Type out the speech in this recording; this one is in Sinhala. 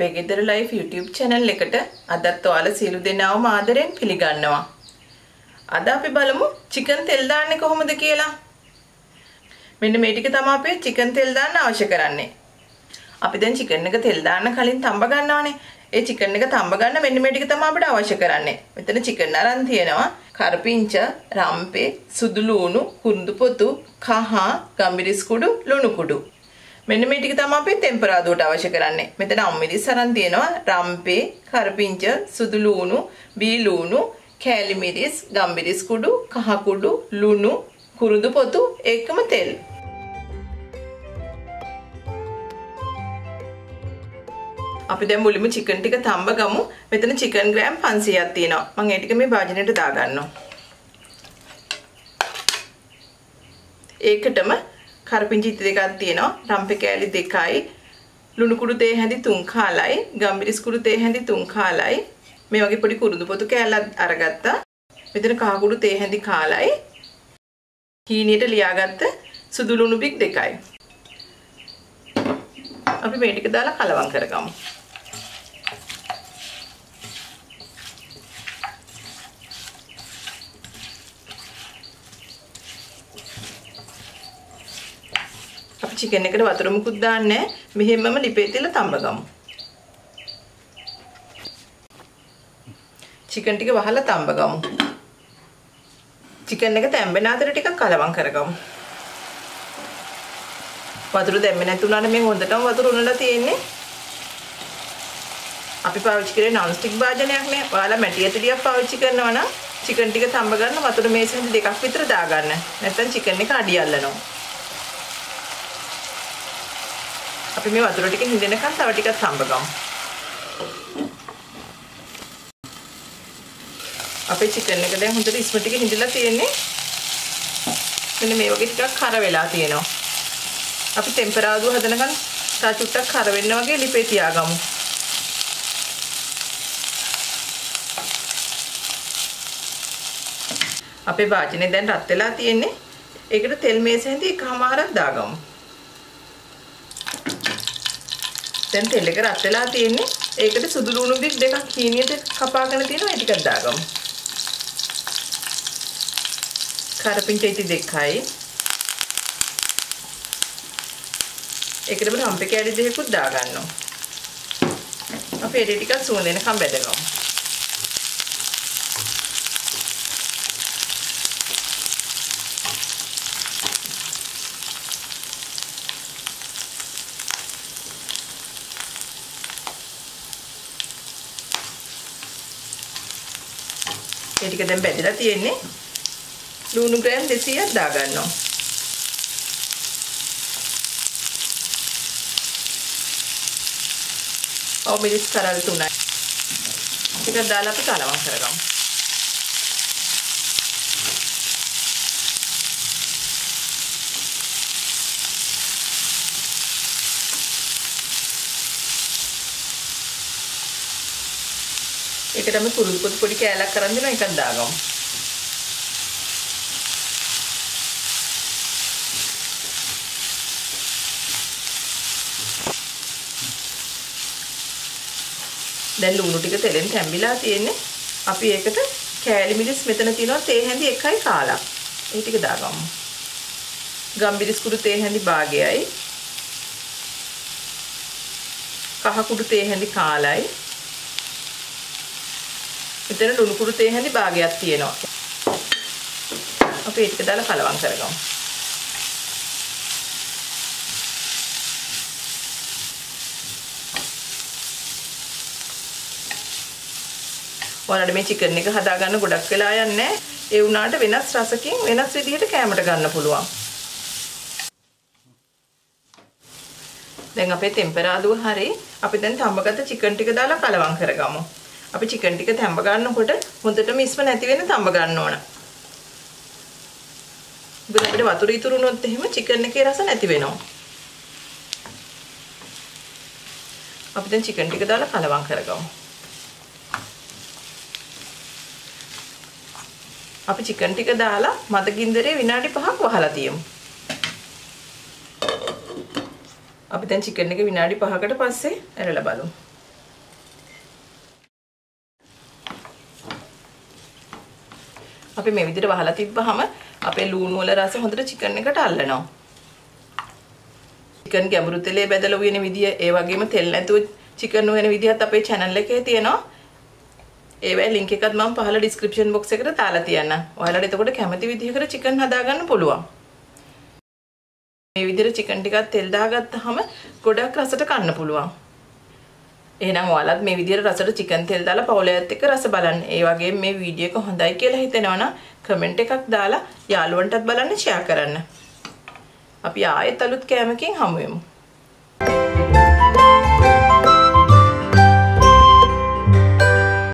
අපේ ගෙදර ලයිෆ් YouTube channel එකට අදත් ඔයාලා සියලු දෙනාම ආදරෙන් පිළිගන්නවා. අද අපි බලමු චිකන් තෙල් දාන්නේ කොහොමද කියලා. මෙන්න මේ ටික තමයි අපි චිකන් තෙල් දාන්න අවශ්‍ය කරන්නේ. අපි දැන් චිකන් එක තෙල් දාන්න කලින් තඹ ගන්නවානේ. ඒ චිකන් එක තඹ ගන්න මෙන්න මේ ටික තමයි අපිට අවශ්‍ය කරන්නේ. මෙතන චිකන් අරන් තියෙනවා කරපිංච, රම්පේ, සුදු ලූණු, කුරුඳු පොතු, කහ, ගම්මිරිස් කුඩු, ලුණු කුඩු. මෙන්න මේ ටික තමයි අපි ටෙම්පරාදුවට අවශ්‍ය කරන්නේ. මෙතන අම්මිරිස් අරන් තියෙනවා රම්පේ, කරපිංච, සුදු ලූණු, බී ලූණු, කෑලි මිරිස්, ගම්මිරිස් කුඩු, කහ කුඩු, ලුණු, කුරුඳු පොතු, ඒකම තෙල්. අපි දැන් මුලින්ම චිකන් ටික තඹ ගමු. මෙතන චිකන් ග්‍රෑම් 500ක් තියෙනවා. මම ඒ ටික මේ භාජනයට දාගන්නවා. ඒකටම කරපිංචි දෙකක් තියෙනවා. රම්පේ කෑලි දෙකයි. ලුණු කුඩු තේ හැඳි 3 කාලයි. ගම්බිරිස් කුඩු තේ හැඳි 3 කාලයි. මේ වගේ පොඩි කුරුඳු පොතු කෑල්ලක් අරගත්තා. මෙතන කහ කුඩු තේ හැඳි කාලයි. හීනියට ලියාගත්ත සුදු ලුණු බික් දෙකයි. අපි මේ ටික දාලා කලවම් කරගමු. චිකන් එකට වතුර මුකුත් දාන්නේ මෙහෙමම ලිපේ තියලා තඹගමු. චිකන් ටික වහලා තඹගමු. චිකන් එක තැම්බෙන අතර ටිකක් කලවම් කරගමු. වතුර දැම්මේ නැතුණාට මේ හොඳටම වතුර උනලා තියෙන්නේ. අපි පාවිච්චි කරේ non stick භාජනයක් නේ. ඔයාලා මැටි ඇටලියක් පාවිච්චි කරනවා නම් චිකන් ටික තඹ ගන්න වතුර මේසෙන් දෙකක් විතර දාගන්න. නැත්නම් චිකන් එක අඩි අල්ලනවා. අපි මේ වතුර ටික හිඳෙනකන් තව ටිකක් තඹගමු. අපේ චිකන් එක දැන් හොඳට ඉස්ම ටික හිඳලා තියෙන්නේ. මෙන්න මේ වගේ ටිකක් කර වෙලා තියෙනවා. අපි ටෙම්පරාදුව හදනකන් තා චුට්ටක් කර වෙන්න වගේ ලිපේ තියාගමු. අපේ වාචනේ දැන් රත් වෙලා තියෙන්නේ. ඒකට තෙල් මේසෙන්දී එකමාරක් දාගමු. දැන් තෙල් එක රත් වෙලා තියෙන්නේ. ඒකට සුදු ලුණු බික් දෙකක් හීනියට කපාගෙන තියෙනවා. ඒ ටිකක් දාගමු. කරපිංචයිති දෙකයි. ඒකටම රම්පේ කෑලි දෙකකුත් දාගන්නවා. අපි ඒ ටිකක් සුවඳ එනකම් බැදගමු. ඒ ටික දැන් බැදලා තියෙන්නේ. ලුණු ග්‍රෑම් 200ක් දාගන්නවා. ඔව් මිරිස් කරල් තුනයි. ටිකක් දාලා අපි කලවම් කරගමු. ඒකටම කුරුළු පොඩි පොඩි කෑල්ලක් කරන් දෙනවා එකක් දාගමු. දැන් ලුණු ටික තෙලෙන් තැම්බිලා තියෙන්නේ. අපි ඒකට කෑලි මිරිස් මෙතන තියෙනවා තේ හැඳි එකයි කාලක්. ඒ ටික දාගමු. ගම්බිරිස් කුඩු තේ හැඳි භාගයයි. කහ කුඩු තේ හැඳි කාලයි. මෙතන ලුණු කුඩු තේ හැඳි භාගයක් තියෙනවා. අපි ඒක දාලා කලවම් කරගමු. ඔයාලට මේ චිකන් එක හදාගන්න ගොඩක් වෙලා යන්නේ ඒ වුණාට වෙනස් රසකින් වෙනස් විදිහට කෑමට ගන්න පුළුවන්. දැන් අපේ ටෙම්පරාදුව හරි අපි දැන් තඹගත චිකන් ටික දාලා කලවම් කරගමු. අපි චිකන් ටික තඹ ගන්නකොට හොඳටම ඉස්ම නැති වෙන්න තඹ ගන්න ඕන. මොකද අපිට වතුර ඉතුරු වුණොත් එහෙම චිකන් එකේ රස නැති වෙනවා. අපි දැන් චිකන් ටික දාලා කලවම් කරගමු. අපි චිකන් ටික දාලා මද ගින්දරේ විනාඩි 5ක් වහලා තියමු. අපි දැන් චිකන් එක විනාඩි 5කට පස්සේ ඇරලා බලමු. අපි මේ විදිහට වහලා තිබ්බහම අපේ ලූණු වල රස හොඳට චිකන් එකට අල්ලනවා. චිකන් ගැඹුරු තෙලේ බැදලා උයන විදිය ඒ වගේම තෙල් නැතුව චිකන් උයන විදිහත් අපේ channel එකේ තියෙනවා. ඒවැ ලින්ක් එකත් මම පහළ ඩිස්ක්‍රිප්ෂන් බොක්ස් එකට දාලා තියන්නම්. ඔයාලට එතකොට කැමති විදිහකට චිකන් හදාගන්න පුළුවන්. මේ විදිහට චිකන් ටිකක් තෙල් දාගත්තාම ගොඩක් රසට කන්න පුළුවන්. එහෙනම් ඔයාලත් මේ විදිහට රසට චිකන් තෙල් දාලා පවුලයත් එක්ක රස බලන්න. ඒ වගේම මේ වීඩියෝ එක හොඳයි කියලා හිතෙනවනම් කමෙන්ට් එකක් දාලා යාළුවන්ටත් බලන්න ෂෙයා කරන්න. අපි ආයෙත් අලුත් කෑමකින් හමු වෙමු.